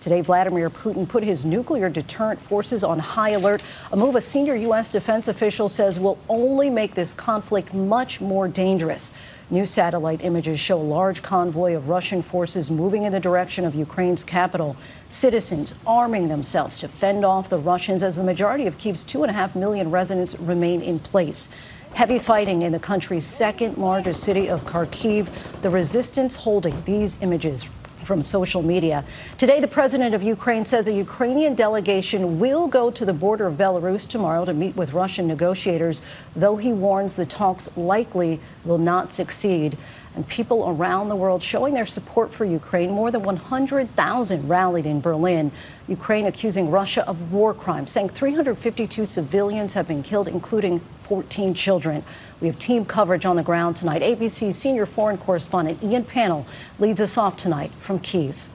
Today, Vladimir Putin put his nuclear deterrent forces on high alert, a move a senior U.S. defense official says will only make this conflict much more dangerous. New satellite images show a large convoy of Russian forces moving in the direction of Ukraine's capital. Citizens arming themselves to fend off the Russians as the majority of Kiev's two and a half million residents remain in place. Heavy fighting in the country's second largest city of Kharkiv. The resistance holding these images from social media. Today, the president of Ukraine says a Ukrainian delegation will go to the border of Belarus tomorrow to meet with Russian negotiators, though he warns the talks likely will not succeed and people around the world showing their support for Ukraine. More than 100,000 rallied in Berlin. Ukraine accusing Russia of war crimes, saying 352 civilians have been killed, including 14 children. We have team coverage on the ground tonight. ABC's senior foreign correspondent Ian Pannell leads us off tonight from Kiev.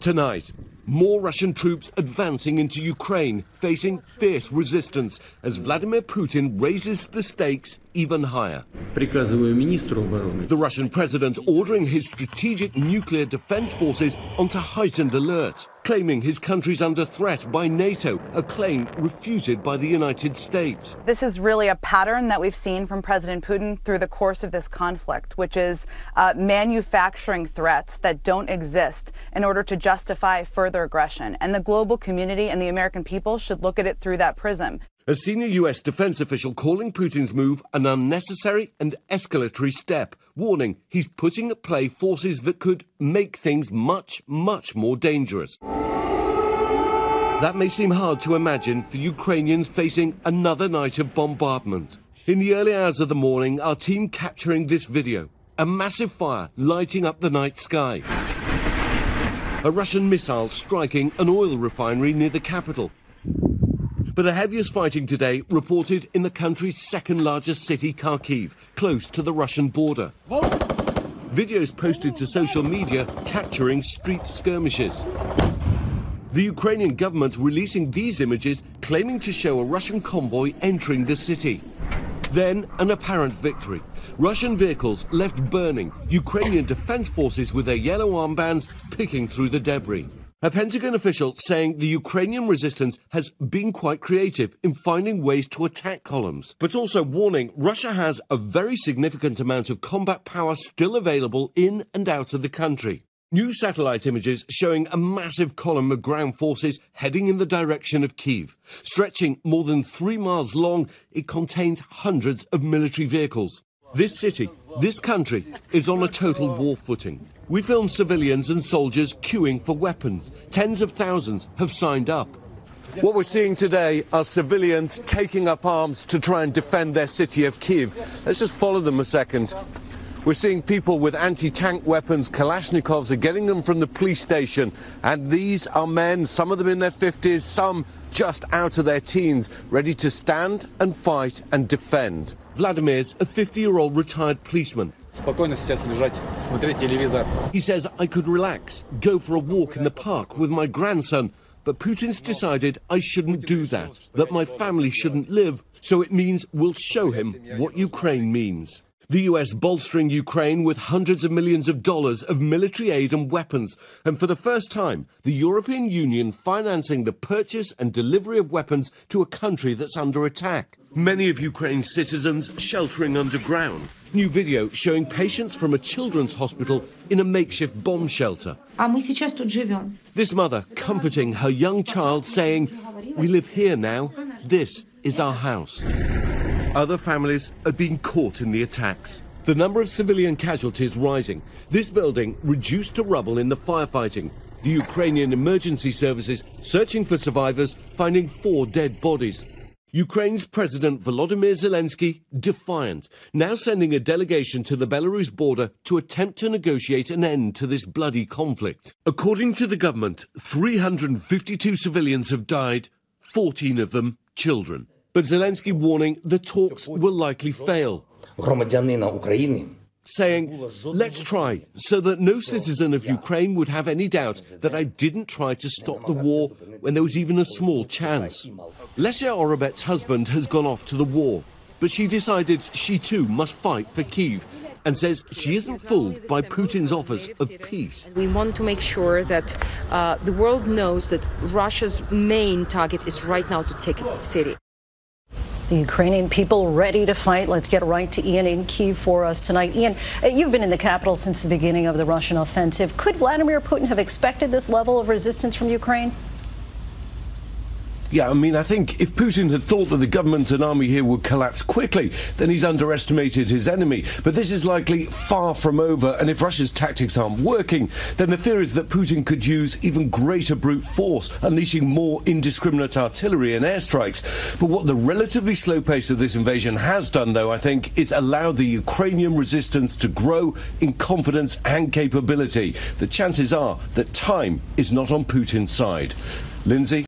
Tonight, more Russian troops advancing into Ukraine, facing fierce resistance as Vladimir Putin raises the stakes even higher. The Russian president ordering his strategic nuclear defense forces onto heightened alert, claiming his country's under threat by NATO, a claim refuted by the United States. This is really a pattern that we've seen from President Putin through the course of this conflict, which is uh, manufacturing threats that don't exist in order to justify further aggression. And the global community and the American people should look at it through that prism. A senior US defense official calling Putin's move an unnecessary and escalatory step, warning he's putting at play forces that could make things much, much more dangerous. That may seem hard to imagine for Ukrainians facing another night of bombardment. In the early hours of the morning, our team capturing this video a massive fire lighting up the night sky. A Russian missile striking an oil refinery near the capital. But the heaviest fighting today reported in the country's second largest city, Kharkiv, close to the Russian border. Videos posted to social media capturing street skirmishes. The Ukrainian government releasing these images claiming to show a Russian convoy entering the city. Then an apparent victory. Russian vehicles left burning, Ukrainian defense forces with their yellow armbands picking through the debris. A Pentagon official saying the Ukrainian resistance has been quite creative in finding ways to attack columns, but also warning Russia has a very significant amount of combat power still available in and out of the country. New satellite images showing a massive column of ground forces heading in the direction of Kiev. Stretching more than three miles long, it contains hundreds of military vehicles. This city, this country, is on a total war footing. We filmed civilians and soldiers queuing for weapons. Tens of thousands have signed up. What we're seeing today are civilians taking up arms to try and defend their city of Kiev. Let's just follow them a second. We're seeing people with anti tank weapons, Kalashnikovs, are getting them from the police station. And these are men, some of them in their 50s, some just out of their teens, ready to stand and fight and defend. Vladimir's a 50 year old retired policeman. He says, I could relax, go for a walk in the park with my grandson, but Putin's decided I shouldn't do that, that my family shouldn't live, so it means we'll show him what Ukraine means. The US bolstering Ukraine with hundreds of millions of dollars of military aid and weapons. And for the first time, the European Union financing the purchase and delivery of weapons to a country that's under attack. Many of Ukraine's citizens sheltering underground. New video showing patients from a children's hospital in a makeshift bomb shelter. This mother comforting her young child, saying, We live here now. This is our house. Other families are being caught in the attacks. The number of civilian casualties rising. This building reduced to rubble in the firefighting. The Ukrainian emergency services searching for survivors, finding four dead bodies. Ukraine's President Volodymyr Zelensky defiant, now sending a delegation to the Belarus border to attempt to negotiate an end to this bloody conflict. According to the government, 352 civilians have died, 14 of them children. But Zelensky warning the talks will likely fail. Saying, let's try, so that no citizen of Ukraine would have any doubt that I didn't try to stop the war when there was even a small chance. Lesia Orobets husband has gone off to the war, but she decided she too must fight for Kiev and says she isn't fooled by Putin's offers of peace. We want to make sure that uh, the world knows that Russia's main target is right now to take the city. The Ukrainian people ready to fight. Let's get right to Ian in Kiev for us tonight. Ian, uh, you've been in the capital since the beginning of the Russian offensive. Could Vladimir Putin have expected this level of resistance from Ukraine? Yeah, I mean, I think if Putin had thought that the government and army here would collapse quickly, then he's underestimated his enemy. But this is likely far from over, and if Russia's tactics aren't working, then the fear is that Putin could use even greater brute force, unleashing more indiscriminate artillery and airstrikes. But what the relatively slow pace of this invasion has done, though, I think, is allowed the Ukrainian resistance to grow in confidence and capability. The chances are that time is not on Putin's side. Linsey?